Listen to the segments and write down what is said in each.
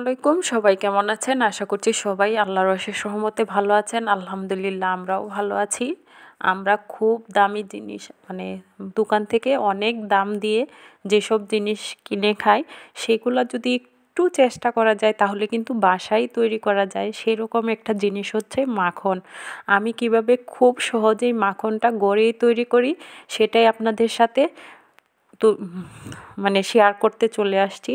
আলাইকুম। সবাই কেমন আছেন? আশা করছি সবাই আল্লাহর অশেষ সহমতে ভালো আছেন। আলহামদুলিল্লাহ আমরাও ভালো আছি। আমরা খুব দামি জিনিস মানে দোকান থেকে অনেক দাম দিয়ে যেসব জিনিস কিনে খাই, সেগুলো যদি একটু চেষ্টা করা যায়, তাহলে কিন্তু বাসায় তৈরি করা যায়। সেরকম একটা জিনিস হচ্ছে মাখন। আমি কীভাবে খুব সহজেই মাখনটা গড়েই তৈরি করি, সেটাই আপনাদের সাথে মানে শেয়ার করতে চলে আসছি।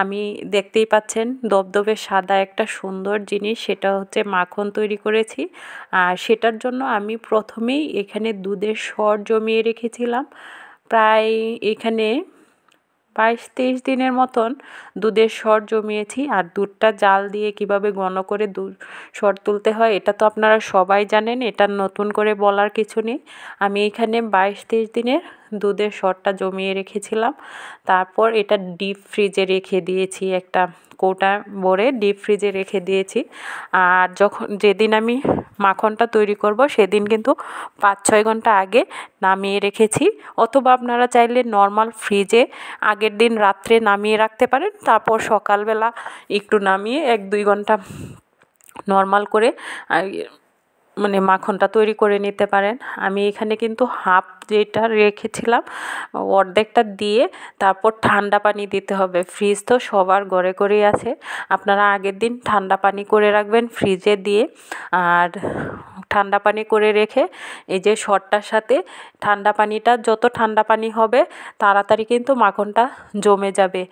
আমি দেখতেই পাচ্ছেন দবদবে সাদা একটা সুন্দর জিনিস, সেটা হচ্ছে মাখন তৈরি করেছি। আর সেটার জন্য আমি প্রথমেই এখানে দুধের সর জমিয়ে রেখেছিলাম। প্রায় এখানে বাইশ তেইশ দিনের মতন দুধের সর জমিয়েছি। আর দুধটা জাল দিয়ে কীভাবে ঘন করে দুধ সর তুলতে হয়, এটা তো আপনারা সবাই জানেন, এটা নতুন করে বলার কিছু নেই। আমি এখানে বাইশ তেইশ দিনের দুধের স্বরটা জমিয়ে রেখেছিলাম। তারপর এটা ডিপ ফ্রিজে রেখে দিয়েছি একটা কৌটা ভরে ডিপ ফ্রিজে রেখে দিয়েছি। আর যখন যেদিন আমি মাখনটা তৈরি করব সেদিন কিন্তু পাঁচ ছয় ঘণ্টা আগে নামিয়ে রেখেছি। অথবা আপনারা চাইলে নর্মাল ফ্রিজে আগের দিন রাত্রে নামিয়ে রাখতে পারেন, তারপর সকালবেলা একটু নামিয়ে এক দুই ঘণ্টা নর্মাল করে মানে মাখনটা তৈরি করে নিতে পারেন। আমি এখানে কিন্তু হাফ যেটা রেখেছিলাম, অর্ধেকটা দিয়ে তারপর ঠান্ডা পানি দিতে হবে। ফ্রিজ তো সবার ঘরে ঘরেই আছে। আপনারা আগের দিন ঠান্ডা পানি করে রাখবেন ফ্রিজে দিয়ে। আর ঠান্ডা পানি করে রেখে এই যে শটটার সাথে ঠান্ডা পানিটা যত ঠান্ডা পানি হবে তাড়াতাড়ি কিন্তু মাখনটা জমে যাবে।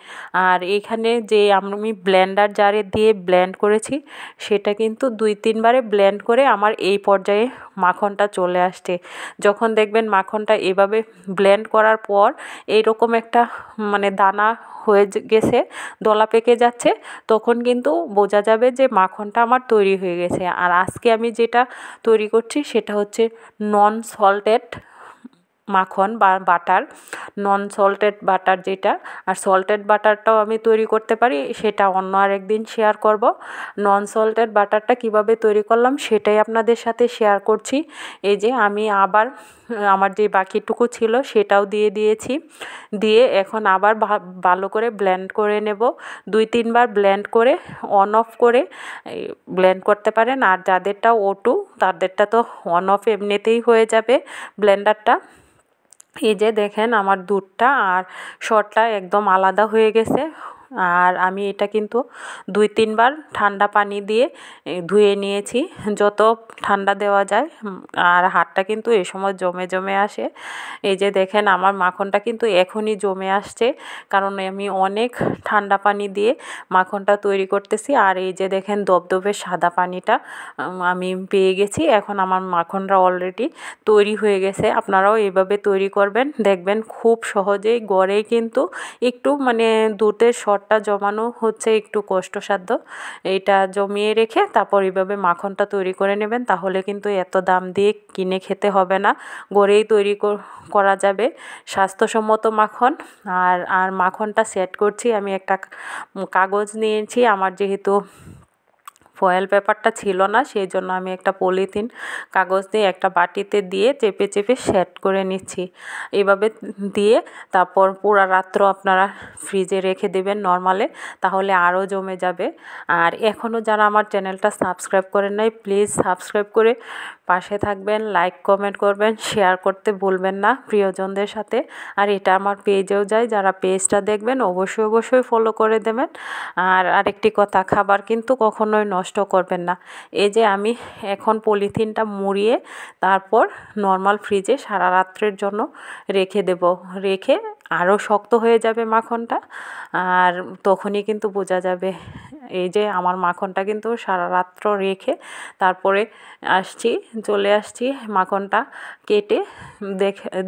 আর এখানে যে আমি ব্লেন্ডার জারে দিয়ে ব্লেন্ড করেছি সেটা কিন্তু দুই তিনবারে ব্লেন্ড করে আমার এই পর্যায়ে মাখনটা চলে আসছে। যখন দেখবেন মাখনটা এভাবে ব্লেন্ড করার পর এইরকম একটা মানে দানা হয়ে গেছে, দলা পেকে যাচ্ছে, তখন কিন্তু বোঝা যাবে যে মাখনটা আমার তৈরি হয়ে গেছে। আর আজকে আমি যেটা তৈরি করছি সেটা হচ্ছে নন সল্টেড মাখন বা বাটার নন সল্টেড বাটার যেটা, আর সল্টেড বাটারটাও আমি তৈরি করতে পারি, সেটা অন্য আরেকদিন শেয়ার করব। নন সল্টেড বাটারটা কীভাবে তৈরি করলাম, সেটাই আপনাদের সাথে শেয়ার করছি। এই যে আমি আবার, আমার যে বাকিটুকু ছিল, সেটাও দিয়ে দিয়েছি। দিয়ে এখন আবার ভালো করে ব্লেন্ড করে নেব। দুই তিনবার ব্লেন্ড করে অন অফ করে ব্লেন্ড করতে পারেন। আর যাদেরটা ওটু তাদেরটা তো অন অফ এমনিতেই হয়ে যাবে ব্লেন্ডারটা এই যে দেখেন আমার দুধটা আর সরটা একদম আলাদা হয়ে গেছে। আর আমি এটা কিন্তু দুই তিনবার ঠান্ডা পানি দিয়ে ধুয়ে নিয়েছি। যত ঠান্ডা দেওয়া যায় আর হাতটা কিন্তু এ সময় জমে জমে আসে। এই যে দেখেন, আমার মাখনটা কিন্তু এখনই জমে আসছে। কারণ আমি অনেক ঠান্ডা পানি দিয়ে মাখনটা তৈরি করতেছি। আর এই যে দেখেন দবদবে সাদা পানিটা আমি পেয়ে গেছি। এখন আমার মাখনটা অলরেডি তৈরি হয়ে গেছে। আপনারাও এভাবে তৈরি করবেন। দেখবেন খুব সহজেই গড়েই কিন্তু একটু মানে দুধের শর্ট ঘরটা জমানো হচ্ছে একটু কষ্টসাধ্য। এটা জমিয়ে রেখে তারপর এইভাবে মাখনটা তৈরি করে নেবেন, তাহলে কিন্তু এত দাম দিয়ে কিনে খেতে হবে না। গড়েই তৈরি করা যাবে। স্বাস্থ্যসম্মত মাখন। আর আর মাখনটা সেট করছি। আমি একটা কাগজ নিয়েছি। আমার যেহেতু ফয়েল পেপারটা ছিল না, সেই জন্য আমি একটা পলিথিন কাগজ দিয়ে একটা বাটিতে দিয়ে চেপে চেপে সেট করে নিচ্ছি। এভাবে দিয়ে তারপর পুরা রাত্র আপনারা ফ্রিজে রেখে দেবেন নর্মালে তাহলে আরও জমে যাবে। আর এখনও যারা আমার চ্যানেলটা সাবস্ক্রাইব করেন নাই প্লিজ সাবস্ক্রাইব করে পাশে থাকবেন লাইক কমেন্ট করবেন শেয়ার করতে ভুলবেন না প্রিয়জনদের সাথে। আর এটা আমার পেজেও যায়, যারা পেজটা দেখবেন অবশ্যই অবশ্যই ফলো করে দেবেন। আর আরেকটি কথা, খাবার কিন্তু কখনোই নষ্ট করবেন না। এই যে আমি এখন পলিথিনটা মুড়িয়ে তারপর নর্মাল ফ্রিজে সারা রাত্রের জন্য রেখে দেব। রেখে আরও শক্ত হয়ে যাবে মাখনটা, আর তখনই কিন্তু বোঝা যাবে এই যে আমার মাখনটা কিন্তু সারা রাত্র রেখে তারপরে আসছি, চলে আসছি মাখনটা কেটে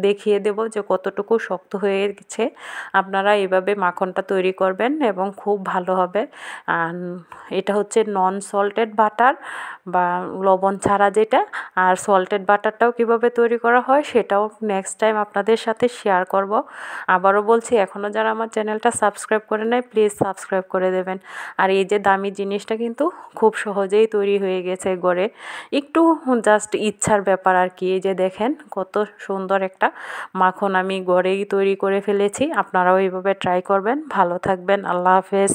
দেখিয়ে দেব যে কতটুকু শক্ত হয়ে গেছে। আপনারা এভাবে মাখনটা তৈরি করবেন এবং খুব ভালো হবে। আর এটা হচ্ছে নন সল্টেড বাটার বা লবণ ছাড়া যেটা। আর সল্টেড বাটারটাও কীভাবে তৈরি করা হয় সেটাও নেক্সট টাইম আপনাদের সাথে শেয়ার করব। আবারও বলছি এখনও যারা আমার চ্যানেলটা সাবস্ক্রাইব করে নেয় প্লিজ সাবস্ক্রাইব করে দেবেন। আর এই যে দামি জিনিসটা কিন্তু খুব সহজেই তৈরি হয়ে গেছে গড়ে। একটু জাস্ট ইচ্ছার ব্যাপার আর কি, এই যে দেখেন কত সুন্দর একটা মাখন আমি গড়েই তৈরি করে ফেলেছি। আপনারাও এইভাবে ট্রাই করবেন। ভালো থাকবেন। আল্লাহ হাফেজ।